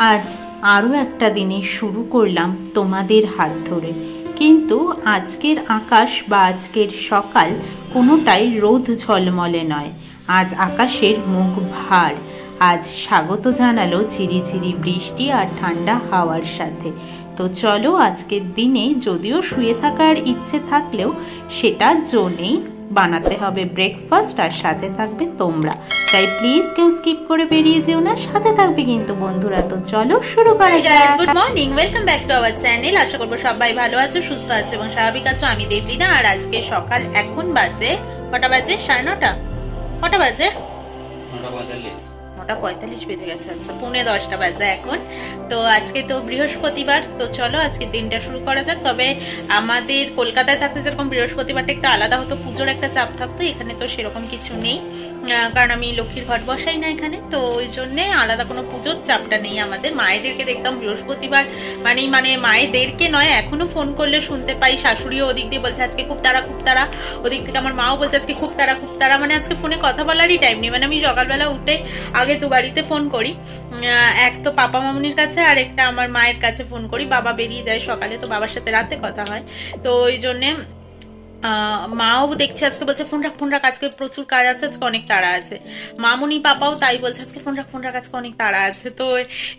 আজ আরও একটা দিনে শুরু করলাম তোমাদের হাত ধরে। কিন্তু আজকের আকাশ বা আজকের সকাল কোনোটাই রোদ ঝলমলে নয়। আজ আকাশের মুখ ভার। আজ স্বাগত জানালো ঝিরিঝিরি বৃষ্টি আর ঠান্ডা হাওয়ার সাথে। তো চলো আজকের দিনে যদিও শুয়ে থাকার ইচ্ছে থাকলেও সেটা জোনেই বানাতে হবে ব্রেকফাস্ট আর সাথে থাকবে তোমরা। তাই প্লিজ কেউ স্কিপ করে বেরিয়ে যেও না। সাথে থাকবে কিন্তু বন্ধুরা তো চলো শুরু করা যাক। Good morning welcome back to our channel আশা করব সবাই ভালো আছো সুস্থ আছো এবং স্বাভাবিক আছো। আমি দেবলিনা আর আজকে সকাল এখন বাজে কটা বাজে? সাড়ে নটা? কটা বাজে? নটা পঁয়তাল্লিশ নটা পঁয়তাল্লিশ বেজে গেছে আচ্ছা পৌনে দশটা বাজে এখন। তো আজকে তো বৃহস্পতিবার, তো চলো আজকে দিনটা শুরু করা যাক। তবে আমাদের কলকাতায় থাকতে যেরকম বৃহস্পতিবারটা একটু আলাদা হতো, পুজোর একটা চাপ থাকতো, এখানে তো সেরকম কিছু নেই। কারণ আমি লক্ষ্মীর ঘট বসাই না এখানে, তো ওই জন্যে আলাদা কোনো পুজোর চাপটা নেই আমাদের। মায়েদেরকে দেখতাম বৃহস্পতিবার মানে মানে মায়েদেরকে নয়, এখনও ফোন করলে শুনতে পাই। শাশুড়িও ওদিক দিয়ে বলছে, আজকে খুব তারা খুব তারা ওদিক থেকে আমার মাও বলছে, আজকে খুব তারা খুব তারা মানে আজকে ফোনে কথা বলারই টাইম নেই। মানে আমি সকালবেলা উঠে আগে দু বাড়িতে ফোন করি। এক তো পাপা মামনির কাছে, আর একটা আমার মায়ের কাছে ফোন করি। বাবা বেরিয়ে যায় সকালে, তো বাবার সাথে রাতে কথা হয়। তো ওই জন্যে মাও দেখছে আজকে, বলছে, ফোন রাখ ফোন রাখ, আজকে প্রচুর কাজ আছে, আজকে অনেক তাড়া আছে। মামুনি পাপাও তাই বলছে, আজকে ফোন রাখ ফোন রাখ, আজকে অনেক তাড়া আছে। তো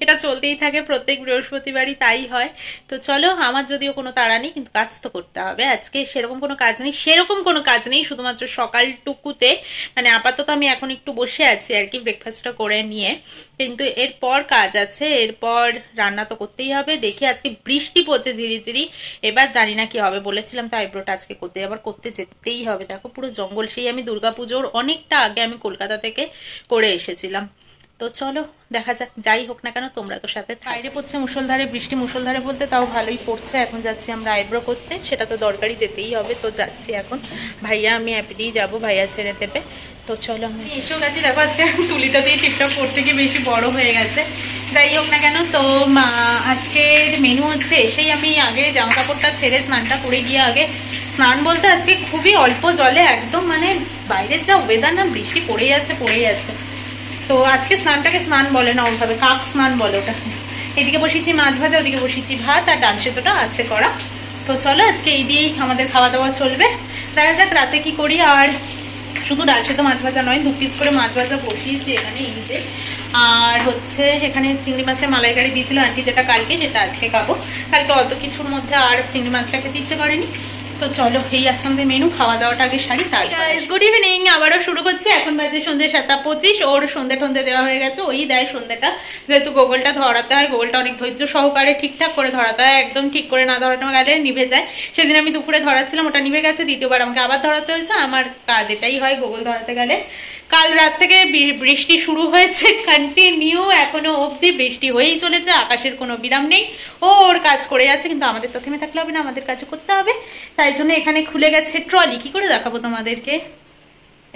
এটা চলতেই থাকে, প্রত্যেক বৃহস্পতিবারই তাই হয়। তো চলো, আমার যদিও কোনো তাড়া নেই, কিন্তু কাজ তো করতে হবে। আজকে সেরকম কোনো কাজ নেই, সেরকম কোনো কাজ নেই, শুধুমাত্র সকালটুকুতে মানে আপাতত আমি এখন একটু বসে আছি আর কি ব্রেকফাস্টটা করে নিয়ে। কিন্তু এরপর কাজ আছে, এরপর রান্না তো করতেই হবে। দেখি আজকে বৃষ্টি পড়ছে ঝিরিঝিরি, এবার জানি না কি হবে, বলেছিলাম তো আইব্রোটা আজকে করতে আবার করতে যেতেই হবে। দেখো পুরো জঙ্গল সেই আমি দুর্গাপুজোর অনেকটা আগে আমি কলকাতা থেকে করে এসেছিলাম। তো চলো, দেখা যাক, যাই হোক না কেন, তোমরা তো সাথে। বাইরে পড়ছে মুসলধারে বৃষ্টি মুসলধারে বলতে তাও ভালোই পড়ছে। এখন যাচ্ছি আমরা আইব্রো করতে, সেটা তো দরকারি যেতেই হবে। তো যাচ্ছি এখন। ভাইয়া, আমি অ্যাপিতেই যাব, ভাইয়া ছেড়ে দেবে। তো চলো আমি এসেও গেছি, দেখো আজকে তুলিটা দিয়ে টিপটপ করতে গিয়ে বেশি বড় হয়ে গেছে। যাই হোক না কেন, তো মা, আজকের মেনু হচ্ছে এসেই আমি আগে জামা কাপড়টা ছেড়ে স্নানটা করে গিয়ে আগে স্নান বলতে আজকে খুবই অল্প জলে, একদম মানে বাইরের যা ওয়েদার না বৃষ্টি পড়ে যাচ্ছে পড়ে যাচ্ছে। তো আজকে স্নানটাকে স্নান বলে, না ওভাবে কাক স্নান বলে ওটাকে এদিকে বসিয়েছি মাছ ভাজা, ওদিকে বসিয়েছি ভাত, আর ডাল সেদ্ধটা আছে করা। তো চলো, আজকে এই দিয়েই আমাদের খাওয়া দাওয়া চলবে। দেখা যাক রাতে কি করি, আর শুধু ডাল সেদ্ধ মাছ ভাজা নয়, দু পিস করে মাছ ভাজা বসিয়েছি এখানে ইলিশে। আর হচ্ছে এখানে চিংড়ি মাছের মালাইকারি দিয়েছিল আন্টি যেটা কালকে, সেটা আজকে খাব। কালকে অত কিছুর মধ্যে আর চিংড়ি মাছটা খেতে ইচ্ছে করেনি তো চলো এই আছে আমাদের মেনু খাওয়া দাওয়াটা আগে সারি তাই গুড ইভিনিং আবারও শুরু করছে এখন বাজে সন্ধ্যে সাতটা পঁচিশ ওর সন্ধ্যে টন্ধে দেওয়া হয়ে গেছে ওই দেয় সন্ধ্যেটা। যেহেতু গোগলটা ধরাতে হয় গোগলটা অনেক ধৈর্য সহকারে ঠিকঠাক করে ধরাতে হয় একদম ঠিক করে না ধরানো গেলে নিভে যায়। সেদিন আমি দুপুরে ধরাচ্ছিলাম ওটা নিভে গেছে দ্বিতীয়বার আমাকে আবার ধরাতে হয়েছে আমার কাজ এটাই হয় গোগল ধরাতে গেলে। কাল রাত থেকে বৃষ্টি শুরু হয়েছে কন্টিনিউ এখনও অবধি বৃষ্টি হয়েই চলেছে, আকাশের কোনো বিরাম নেই। ও, ওর কাজ করে যাচ্ছে, কিন্তু আমাদের তো থেমে থাকলে হবে না, আমাদের কাজও করতে হবে। তাই জন্য এখানে খুলে গেছে ট্রলি কি করে দেখাবো তোমাদেরকে?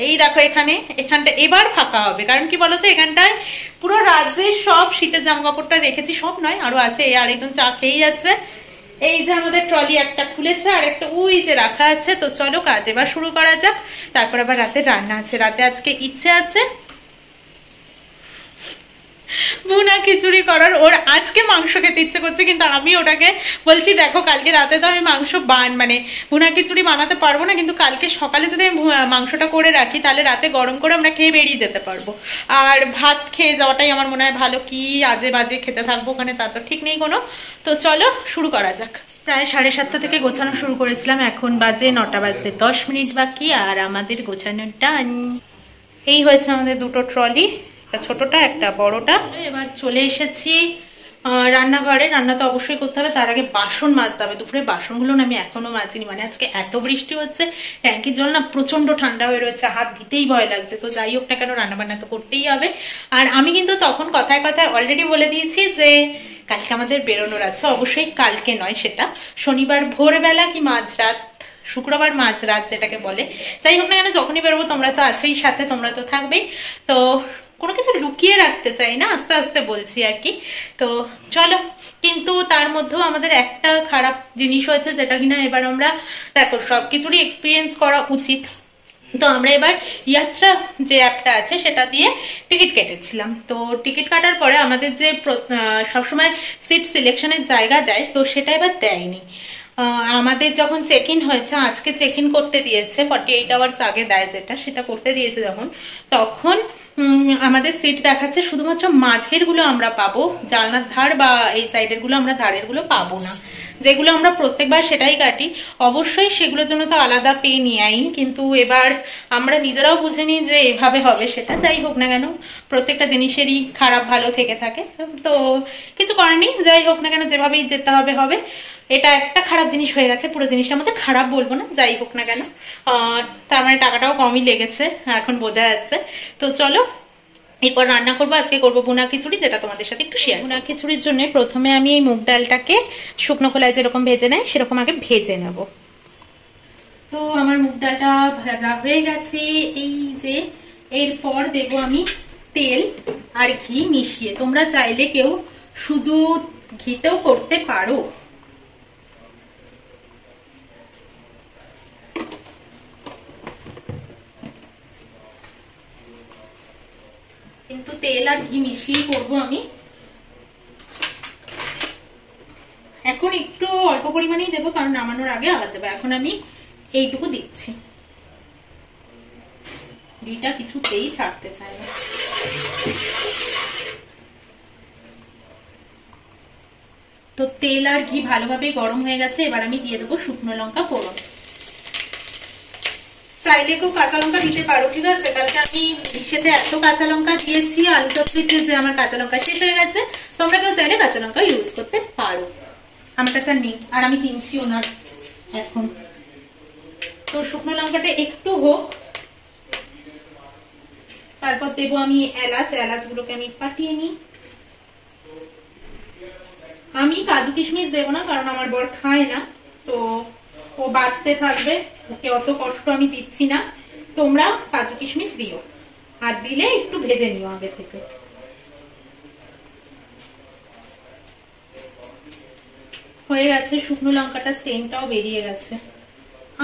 এই দেখো এখানে, এখানটা এবার ফাঁকা হবে। কারণ কি বলতো, এখানটায় পুরো রাজ্যের সব শীতের জামা কাপড়টা রেখেছি, সব নয়, আরও আছে, এই আরেকজন চা খেয়েই যাচ্ছে। এই যে আমাদের ট্রলি একটা খুলেছে, আর একটা ওই যে রাখা আছে। তো চলো কাজ এবার শুরু করা যাক। তারপর আবার রাতে রান্না আছে। রাতে আজকে ইচ্ছে আছে ভুনা খিচুড়ি করার, ওর আজকে মাংস খেতে ইচ্ছে করছে, কিন্তু আমি ওটাকে বলছি, দেখো, কালকে রাতে তো আমি মাংস বান মানে ভুনা খিচুড়ি বানাতে পারব না, কিন্তু কালকে সকালে যদি আমি মাংসটা করে রাখি, তাহলে রাতে গরম করে আমরা খেয়ে বেরিয়ে যেতে পারব। আর ভাত খেয়ে যাওয়াটাই আমার মনে হয় ভালো, কি আজে বাজে খেতে থাকব ওখানে, তা তো ঠিক নেই কোনো। তো চলো, শুরু করা যাক। প্রায় সাড়ে সাতটা থেকে গোছানো শুরু করেছিলাম, এখন বাজে নটা বাজতে দশ মিনিট বাকি, আর আমাদের গোছানো ডান। এই হয়েছে আমাদের দুটো ট্রলি। একটা ছোটটা, একটা বড়টা। এবার চলে এসেছি রান্নাঘরে। রান্না তো অবশ্যই করতে হবে। তার আগে বাসন মাজতে হবে। দুপুরে বাসনগুলো না আমি এখনও মাজিনি। মানে আজকে এত বৃষ্টি হচ্ছে, ট্যাঙ্কির জল না প্রচণ্ড ঠান্ডা হয়ে রয়েছে। হাত দিতেই ভয় লাগছে। তো যাই হোক না কেন রান্না বান্না তো করতেই হবে। আর আমি কিন্তু তখন কথায় কথায় অলরেডি বলে দিয়েছি যে, কালকে আমাদের বেরোনোর আছে। অবশ্যই কালকে নয় সেটা। শনিবার ভোরবেলা কি মাঝরাত? শুক্রবার মাঝরাত যেটাকে বলে। যাই হোক না কেন, যখনই বেরোবো তোমরা তো আছোই সাথে, তোমরা তো থাকবেই। তো কোনো কিছু লুকিয়ে রাখতে চাই না, আস্তে আস্তে বলছি আর কি। তো চলো, কিন্তু তার মধ্যেও আমাদের একটা খারাপ জিনিস হয়েছে, যেটা কিনা এবার আমরা, দেখো, সবকিছুরই এক্সপিরিয়েন্স করা উচিত। তো আমরা এবার ইয়াত্রা যে অ্যাপটা আছে, সেটা দিয়ে টিকিট কেটেছিলাম। তো টিকিট কাটার পরে আমাদের যে সবসময় সিট সিলেকশনের জায়গা দেয়, তো সেটা এবার দেয়নি। আমাদের যখন চেক ইন হয়েছে, আজকে চেক ইন করতে দিয়েছে ফর্টি এইট আওয়ার্স আগে দেয় যেটা, সেটা করতে দিয়েছে যখন, তখন আমাদের সিট দেখাচ্ছে শুধুমাত্র মাঝেরগুলো আমরা পাবো। জানলার ধার বা এই সাইডেরগুলো আমরা ধারেরগুলো পাবো না। যেগুলো আমরা প্রত্যেকবার সেটাই কাটি। অবশ্যই সেগুলোর জন্য তো আলাদা পে নিয়ে আইন, কিন্তু এবার আমরা নিজেরাও বুঝে নিই যে এভাবে হবে, সেটা যাই হোক না কেন। প্রত্যেকটা জিনিসেরই খারাপ ভালো থেকে থাকে। তো কিছু করার নেই যাই হোক না কেন, যেভাবেই যেতে হবে হবে। এটা একটা খারাপ জিনিস হয়ে গেছে পুরো জিনিসটা আমাদের খারাপ বলব না যাই হোক না কেন। তার মানে টাকাটাও কমই লেগেছে এখন বোঝা যাচ্ছে। তো চলো এরপর রান্না করব আজকে করব বোনা খিচুড়ি যেটা তোমাদের সাথে একটু শেয়ার বোনা খিচুড়ির জন্য প্রথমে আমি এই মুগ ডালটাকে শুকনো খোলায় যেরকম ভেজে নেয় সেরকম আগে ভেজে নেব। তো আমার মুগ ডালটা ভাজা হয়ে গেছে এই যে এরপর দেব আমি তেল আর ঘি মিশিয়ে। তোমরা চাইলে কেউ শুধু ঘিতেও করতে পারো। কিন্তু তেল আর ঘি মিশিয়ে করব আমি। এখন একটু অল্প পরিমাণেই দেবো, কারণ নামানোর আগে আবার দেবো। এখন আমি এইটুকু দিচ্ছি। ঘিটা কিছুতেই ছাড়তে চায় না। তো তেল আর ঘি ভালোভাবে গরম হয়ে গেছে, এবার আমি দিয়ে দেবো শুকনো লঙ্কা ফোড়ন। চাইলে কেউ কাঁচা লঙ্কা দিতে পারো, ঠিক আছে? কালকে আমি ইসেতে এত কাঁচা লঙ্কা দিয়েছি আলু চচ্চড়িতে যে আমার কাঁচা লঙ্কা শেষ হয়ে গেছে, তোমরা কেউ চাইলে কাঁচা লঙ্কা ইউজ করতে পারো। আমার কাছে নেই, আর আমি কিনছি ওনার এখন। তো শুকনো লঙ্কাটা একটু হোক, তারপর দেবো আমি এলাচ, এলাচগুলোকে আমি ফাটিয়ে নিই। আমি কাজু কিশমিশ দেবো না, কারণ আমার বর খায় না, তো ও বাঁচতে থাকবে, ওকে অত কষ্ট আমি দিচ্ছি না। তোমরা কাজু কিশমিশ দিও। আর দিলে একটু ভেজে নিও আগে থেকে। হয়ে গেছে, শুকনো লঙ্কাটা সেন্টটাও বেরিয়ে গেছে।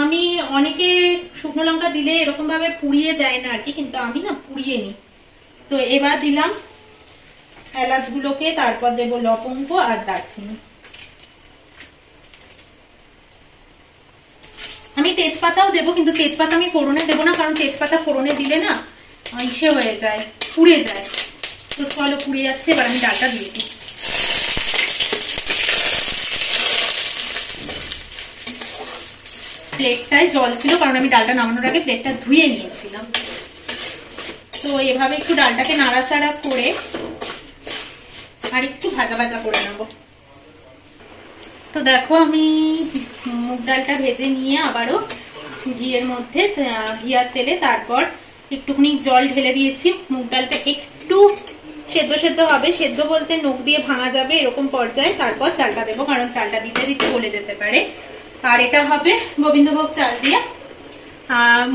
আমি অনেকে শুকনো লঙ্কা দিলে এরকম ভাবে পুড়িয়ে দেয় না আর কি, কিন্তু আমি না পুড়িয়ে নি তো এবার দিলাম এলাচগুলোকে, তারপর দেবো লবঙ্গ আর দারচিনি। আমি তেজপাতাও দেবো, কিন্তু তেজপাতা আমি ফোড়নে দেবো না, কারণ তেজপাতা ফোড়নে দিলে না ইসে হয়ে যায়, পুড়ে যায়। তো চলো, পুড়ে যাচ্ছে, এবার আমি ডালটা দিয়ে দিই। প্লেটটায় জল ছিল, কারণ আমি ডালটা নামানোর আগে প্লেটটা ধুয়ে নিয়েছিলাম। তো এভাবে একটু ডালটাকে নাড়াচাড়া করে আর একটু ভাজা ভাজা করে নেব। তো দেখো আমি মুগ ডালটা ভেজে নিয়ে আবারও ঘিয়ের মধ্যে ঘিয়ার তেলে তারপর একটুখানি জল ঢেলে দিয়েছি। মুগ ডালটা একটু সেদ্ধ সেদ্ধ হবে। সেদ্ধ বলতে নখ দিয়ে ভাঙা যাবে এরকম পর্যায়ে। তারপর চালটা দেবো, কারণ চালটা দিতে দিতে গলে যেতে পারে। আর এটা হবে গোবিন্দভোগ চাল দিয়ে।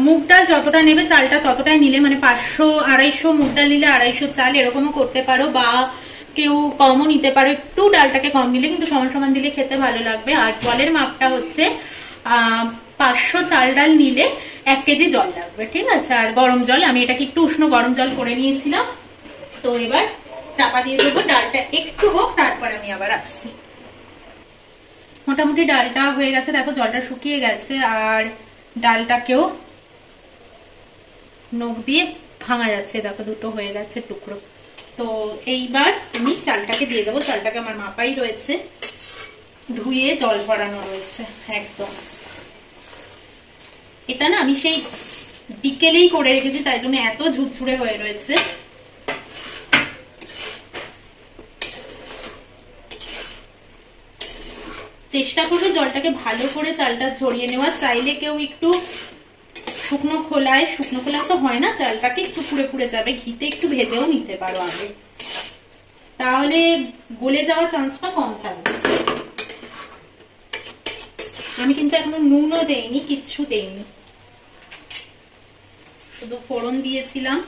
মুগ ডাল যতটা নেবে চালটা ততটাই নিলে মানে পাঁচশো আড়াইশো মুগ ডাল নিলে আড়াইশো চাল এরকমও করতে পারো, বা কেউ কমও নিতে পারো। একটু ডালটাকে কম নিলে কিন্তু সমান সমান দিলে খেতে ভালো লাগবে। আর জলের মাপটা হচ্ছে পাঁচশো চাল ডাল নিলে এক কেজি জল লাগবে, ঠিক আছে? আর গরম জল, আমি এটাকে একটু উষ্ণ গরম জল করে নিয়েছিলাম। তো এবার চাপা দিয়ে দেবো ডালটা একটু হোক, তারপর আমি আবার আসছি। মোটামুটি ডালটা হয়ে গেছে, দেখো জলটা শুকিয়ে গেছে, আর ডালটাকেও নখ দিয়ে ভাঙা যাচ্ছে, দেখো দুটো হয়ে গেছে টুকরো। তো এইবার আমি চালটাকে দিয়ে দেবো। চালটাকে আমার মাপাই রয়েছে। ধুয়ে জল ভরানো রয়েছে, একদম। এটা না আমি সেই বিকেলেই করে রেখেছি, তাই জন্য এত ঝুরঝুরে হয়ে রয়েছে। চেষ্টা করবে জলটাকে ভালো করে চালটা ঝরিয়ে নেওয়া চাইলে কেউ একটু শুকনো খোলায় শুকনো খোলায় তো হয় না, চালটাকে একটু পুড়ে পুড়ে যাবে, ঘিতে একটু ভেজেও নিতে পারো আগে। তাহলে গলে যাওয়ার চান্সটা কম থাকবে। আমি কিন্তু এখনও নুনও দেইনি, কিচ্ছু দেইনি। শুধু ফোড়ন দিয়েছিলাম।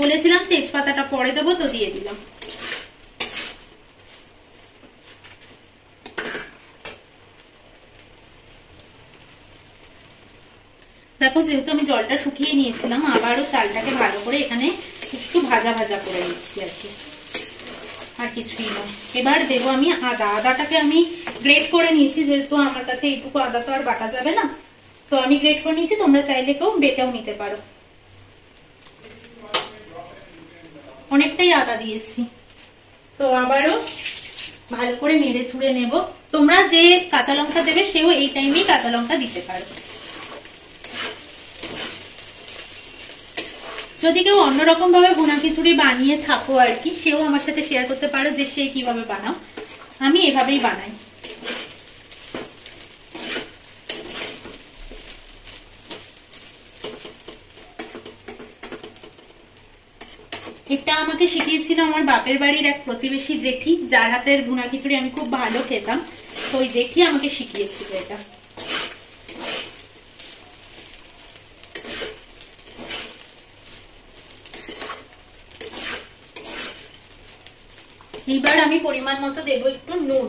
বলেছিলাম তেজপাতাটা পরে দেবো, তো দিয়ে দিলাম। দেখো, যেহেতু আমি জলটা শুকিয়ে নিয়েছিলাম, আবারও চালটাকে ভালো করে এখানে একটু ভাজা ভাজা করে নিচ্ছি আর কি। আর কিছুই নয়। এবার দেবো আমি আদা। আদাটাকে আমি গ্রেট করে নিয়েছি, যেহেতু আমার কাছে এইটুকু আদা তো আর বাটা যাবে না। তো আমি গ্রেট করে নিয়েছি, তোমরা চাইলে কেউ বেটেও নিতে পারো। অনেকটাই আদা দিয়েছি। তো আবারও ভালো করে নেড়ে ছুড়ে নেব। তোমরা যে কাঁচা লঙ্কা দেবে, সেও এই টাইমেই কাঁচা লঙ্কা দিতে পারো। যদি কেউ অন্যরকম ভাবে ভুনা খিচুড়ি বানিয়ে থাকো আর কি, সেও আমার সাথে শেয়ার করতে পারো যে সে কীভাবে বানাও। আমি এভাবেই বানাই। এটা আমাকে শিখিয়েছিল আমার বাপের বাড়ির এক প্রতিবেশী জেঠি, যার হাতের ভুনা খিচুড়ি আমি খুব ভালো খেতাম। তো ওই জেঠি আমাকে শিখিয়েছিল এটা। এইবার আমি পরিমাণ মতো দেবো একটু নুন।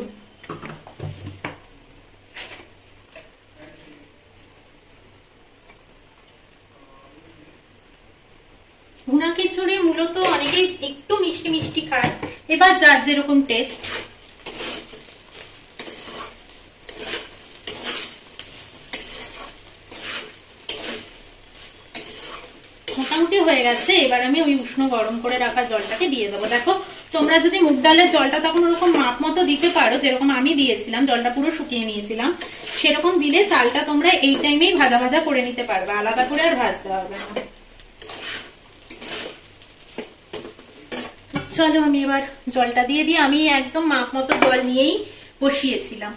ভুনা খিচুড়ি মূলত অনেকেই একটু মিষ্টি মিষ্টি খায়। এবার যার যেরকম টেস্ট মোটামুটি হয়ে গেছে। এবার আমি ওই উষ্ণ গরম করে রাখা জলটাকে দিয়ে দেবো। দেখো তোমরা যদি মুগ ডালের জলটা তখন ওরকম মাপ মতো দিতে পারো, যেরকম আমি দিয়েছিলাম, জলটা পুরো শুকিয়ে নিয়েছিলাম, সেরকম দিলে চালটা তোমরা এই টাইমেই ভাজা ভাজা করে নিতে পারবে, আলাদা করে আর ভাজতে হবে না। চলো আমি এবার জলটা দিয়ে দিই, আমি একদম মাপ মতো জল নিয়েই বসিয়েছিলাম।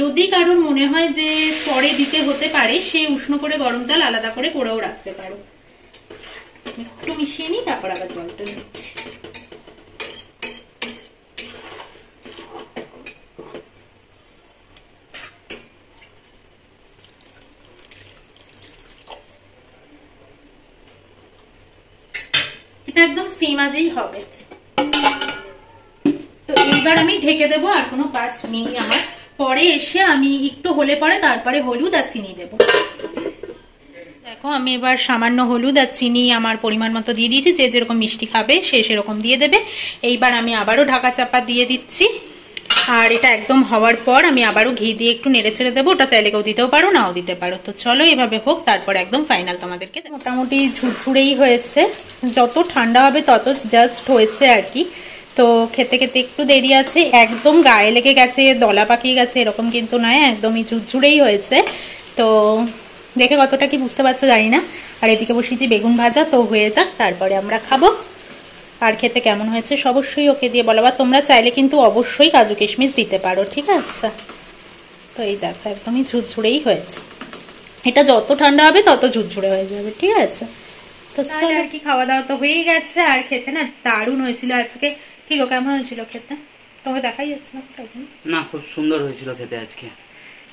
যদি কারোর মনে হয় যে পরে দিতে হতে পারে, সে উষ্ণ করে গরম জল আলাদা করে করেও রাখতে পারো। একটু মিশিয়ে নিই, তারপর আবার জলটা দিচ্ছি। এটা একদম সিমাজেই হবে। তো এইবার আমি ঢেকে দেবো আর কোনো কাজ নেই আমার। পরে এসে আমি একটু হলে পরে তারপরে হলুদ আর চিনি দেবো। দেখো, আমি এবার সামান্য হলুদ আর চিনি আমার পরিমাণ মতো দিয়ে দিয়েছি। যে যেরকম মিষ্টি খাবে সে সেরকম দিয়ে দেবে। এইবার আমি আবারও ঢাকা চাপা দিয়ে দিচ্ছি। আর এটা একদম হওয়ার পর আমি আবারও ঘি দিয়ে একটু নেড়ে ছেড়ে দেবো। ওটা চাইলে কেউ দিতেও পারো, নাও দিতে পারো। তো চলো এভাবে হোক, তারপর একদম ফাইনাল তোমাদেরকে মোটামুটি ঝুরঝুরেই হয়েছে। যত ঠান্ডা হবে তত জাস্ট হয়েছে আর কি। তো খেতে খেতে একটু দেরি আছে। একদম গায়ে লেগে গেছে, দলা পাকিয়ে গেছে, এরকম কিন্তু নয়, একদমই ঝুরঝুরেই হয়েছে। তো দেখে কতটা কি বুঝতে পারছ জানি না। আর এদিকে বসিয়েছি বেগুন ভাজা, তো হয়ে যাক, তারপরে আমরা খাব। আর খেতে কেমন হয়েছে অবশ্যই ওকে দিয়ে বলো বা তোমরা চাইলে কিন্তু অবশ্যই কাজু কিশমিশ দিতে পারো ঠিক আছে? তো এই দেখো একদমই ঝুরঝুরেই হয়েছে। এটা যত ঠান্ডা হবে তত ঝুরঝুরে হয়ে যাবে ঠিক আছে? তো আর কি খাওয়া দাওয়া তো হয়েই গেছে আর খেতে না দারুণ হয়েছিল আজকে। কি গো কেমন হয়েছিল খেতে? তোমাকে দেখাই যাচ্ছে না খুব সুন্দর হয়েছিল খেতে আজকে।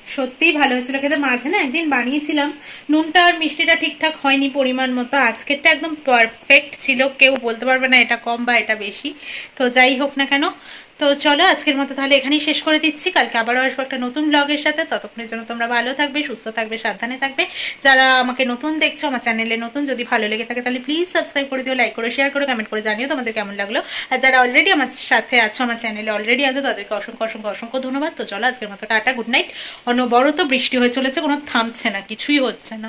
সত্যিই ভালো হয়েছিল খেতে। মাঝে না একদিন বানিয়েছিলাম। নুনটা আর মিষ্টিটা ঠিকঠাক হয়নি পরিমাণ মতো। আজকেরটা একদম পারফেক্ট ছিল। কেউ বলতে পারবে না এটা কম বা এটা বেশি। তো যাই হোক না কেন তো চলো, আজকের মতো তাহলে এখানেই শেষ করে দিচ্ছি। কালকে আবারও আসব একটা নতুন ব্লগের সাথে। ততক্ষণের জন্য তোমরা ভালো থাকবে, সুস্থ থাকবে, সাবধানে থাকবে। যারা আমাকে নতুন দেখছ, আমার চ্যানেলে নতুন যদি ভালো লেগে থাকে, তাহলে প্লিজ সাবস্ক্রাইব করে দিও লাইক করে শেয়ার করে কমেন্ট করে জানিও তোমাদের কেমন লাগল। আর যারা অলরেডি আমার সাথে আছো, আমার চ্যানেলে অলরেডি আছো, তাদেরকে অসংখ্য অসংখ্য অসংখ্য ধন্যবাদ। তো চলো, আজকের মতো টাটা গুড নাইট অন্য বড় তো বৃষ্টি হয়ে চলেছে, কোনো থামছে না, কিছুই হচ্ছে না।